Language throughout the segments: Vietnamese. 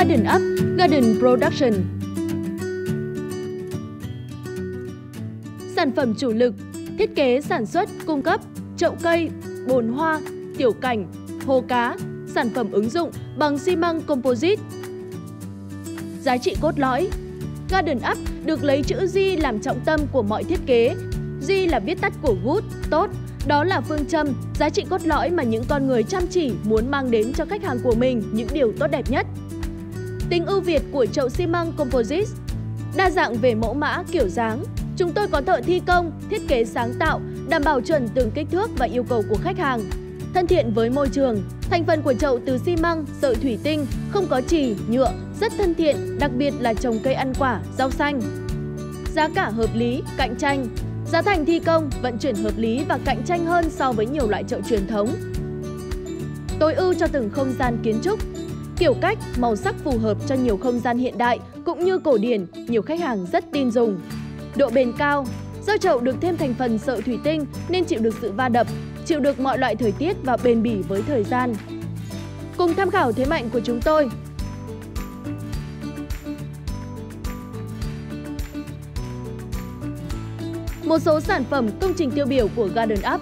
Garden Up, Garden Production. Sản phẩm chủ lực, thiết kế sản xuất, cung cấp, chậu cây, bồn hoa, tiểu cảnh, hồ cá, sản phẩm ứng dụng bằng xi măng composite. Giá trị cốt lõi Garden Up được lấy chữ G làm trọng tâm của mọi thiết kế. G là viết tắt của good, tốt, đó là phương châm, giá trị cốt lõi mà những con người chăm chỉ muốn mang đến cho khách hàng của mình những điều tốt đẹp nhất. Tính ưu việt của chậu xi măng Composite Đa dạng về mẫu mã, kiểu dáng, chúng tôi có thợ thi công, thiết kế sáng tạo, đảm bảo chuẩn từng kích thước và yêu cầu của khách hàng. Thân thiện với môi trường, thành phần của chậu từ xi măng, sợi thủy tinh, không có chì, nhựa, rất thân thiện, đặc biệt là trồng cây ăn quả, rau xanh. Giá cả hợp lý, cạnh tranh, Giá thành thi công, vận chuyển hợp lý và cạnh tranh hơn so với nhiều loại chậu truyền thống. Tối ưu cho từng không gian kiến trúc, kiểu cách, màu sắc phù hợp cho nhiều không gian hiện đại cũng như cổ điển, nhiều khách hàng rất tin dùng. Độ bền cao, do chậu được thêm thành phần sợi thủy tinh nên chịu được sự va đập, chịu được mọi loại thời tiết và bền bỉ với thời gian. Cùng tham khảo thế mạnh của chúng tôi, một số sản phẩm công trình tiêu biểu của Garden Up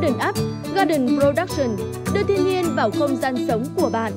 Garden Up, Garden Production đưa thiên nhiên vào không gian sống của bạn.